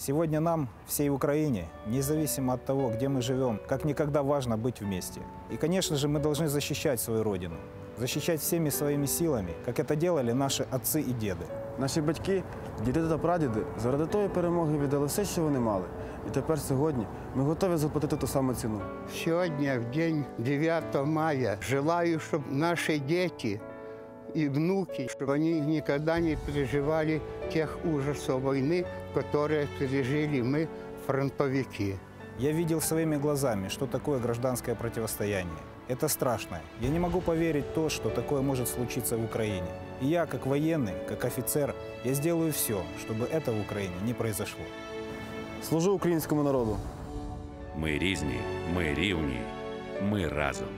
Сегодня нам, всей Украине, независимо от того, где мы живем, как никогда важно быть вместе. И, конечно же, мы должны защищать свою Родину. Защищать всеми своими силами, как это делали наши отцы и деды. Наші батьки, діди та прадіди заради тої перемоги віддали все, що вони мали. І тепер сьогодні ми готові заплатити ту саму ціну. Сегодня, в день 9 мая, желаю, чтобы наши дети и внуки, чтобы они никогда не переживали тех ужасов войны, которые пережили мы, фронтовики. Я видел своими глазами, что такое гражданское противостояние. Это страшно. Я не могу поверить в то, что такое может случиться в Украине. И я, как военный, как офицер, я сделаю все, чтобы это в Украине не произошло. Служу українському народу. Ми різні, ми рівні, ми разом.